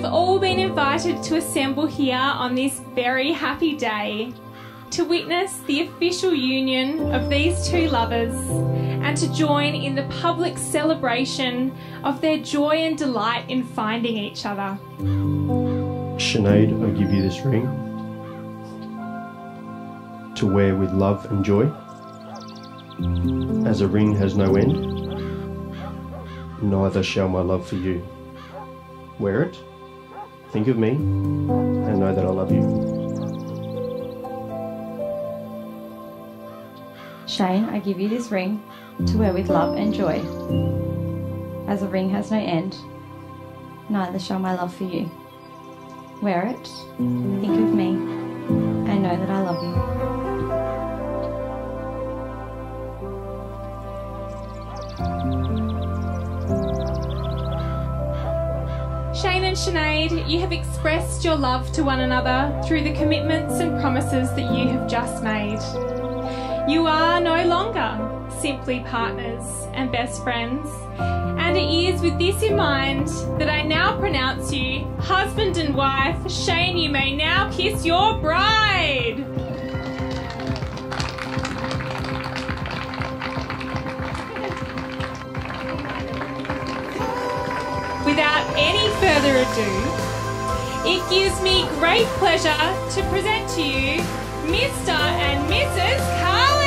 We've all been invited to assemble here on this very happy day to witness the official union of these two lovers and to join in the public celebration of their joy and delight in finding each other. Shenayde, I give you this ring to wear with love and joy. As a ring has no end, neither shall my love for you. Wear it, think of me, and know that I love you. Shane, I give you this ring to wear with love and joy. As a ring has no end, neither shall my love for you. Wear it, think of me, and know that I love you. And Shenayde, you have expressed your love to one another through the commitments and promises that you have just made. You are no longer simply partners and best friends, and it is with this in mind that I now pronounce you husband and wife. Shane, you may now kiss your bride. Without any further ado, it gives me great pleasure to present to you Mr. and Mrs. Carley.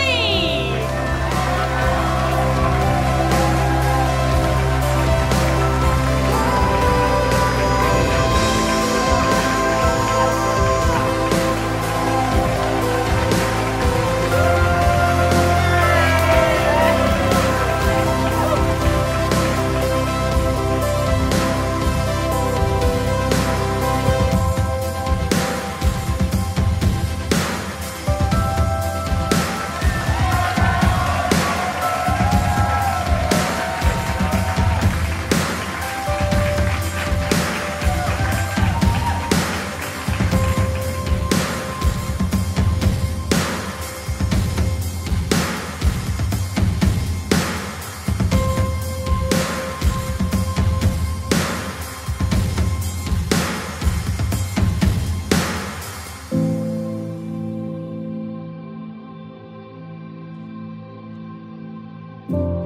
Bye.